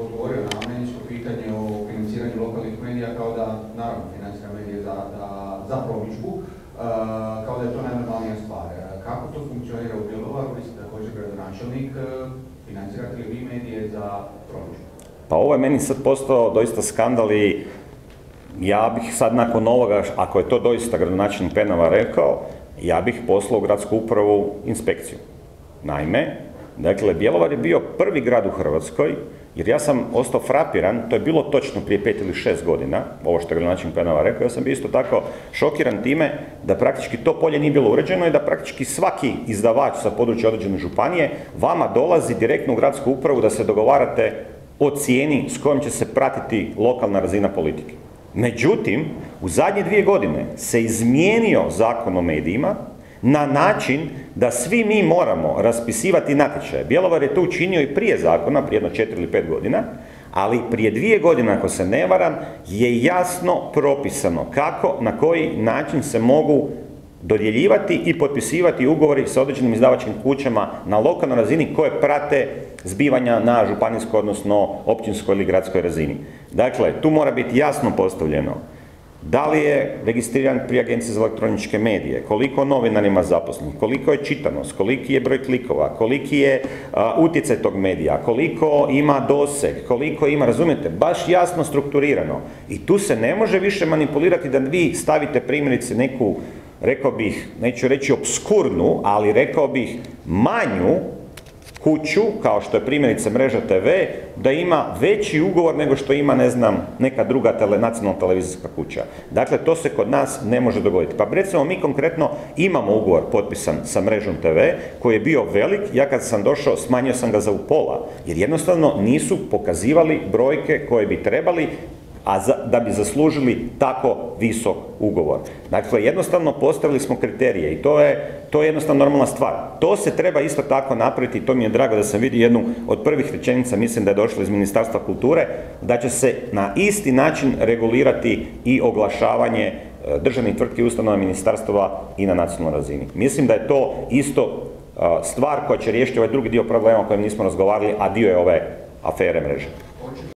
odgovorio na američko pitanje o financiranju lokalnih medija kao da, naravno, financijska medija za, za, za promidžbu, uh, kao da je to najnormalnija stvar. Kako to funkcionira u Bjelovaru, vi ste također gradonačelnik, uh, financirate li vi medije za promidžbu? Pa ovo je meni sad postao doista skandal i ja bih sad nakon ovoga, ako je to doista gradonačelnik Penava rekao, ja bih poslao u gradsku upravu inspekciju. Naime, dakle, Bjelovar je bio prvi grad u Hrvatskoj, jer ja sam ostao frapiran, to je bilo točno prije pet ili šest godina, ovo što je gradonačelnik Penava rekao, ja sam bio isto tako šokiran time da praktički to polje nije bilo uređeno i da praktički svaki izdavač sa područja određene županije vama dolazi direktno u gradsku upravu da se dogovarate o cijeni s kojom će se pratiti lokalna razina politike. Međutim, u zadnje dvije godine se izmijenio zakon o medijima na način da svi mi moramo raspisivati natječaje. Bjelovar je to učinio i prije zakona, prije jedno četiri ili pet godina, ali prije dvije godine, ako se ne varam, je jasno propisano kako, na koji način se mogu dodjeljivati i potpisivati ugovori sa određenim izdavačkim kućama na lokalnoj razini koje prate zbivanja na županijskoj, odnosno općinskoj ili gradskoj razini. Dakle, tu mora biti jasno postavljeno da li je registriran pri Agenciji za elektroničke medije, koliko novinar ima zaposlenih, koliko je čitanost, koliki je broj klikova, koliki je utjecaj tog medija, koliko ima doseg, koliko ima, razumijete, baš jasno strukturirano. I tu se ne može više manipulirati da vi stavite primjerice neku rekao bih, neću reći obskurnu, ali rekao bih manju kuću, kao što je primjerice mreža TV, da ima veći ugovor nego što ima, ne znam, neka druga tele, nacionalna televizijska kuća. Dakle, to se kod nas ne može dogoditi. Pa recimo, mi konkretno imamo ugovor potpisan sa mrežom TV, koji je bio velik, ja kad sam došao, smanjio sam ga za u pola, jer jednostavno nisu pokazivali brojke koje bi trebali a da bi zaslužili tako visok ugovor. Dakle, jednostavno postavili smo kriterije i to je, to je jednostavno normalna stvar. To se treba isto tako napraviti i to mi je drago da sam vidio jednu od prvih rečenica, mislim da je došla iz Ministarstva kulture, da će se na isti način regulirati i oglašavanje e, državnih tvrtki ustanova ministarstva i na nacionalnoj razini. Mislim da je to isto e, stvar koja će riješiti ovaj drugi dio problema o kojem nismo razgovarali, a dio je ove afere mreže.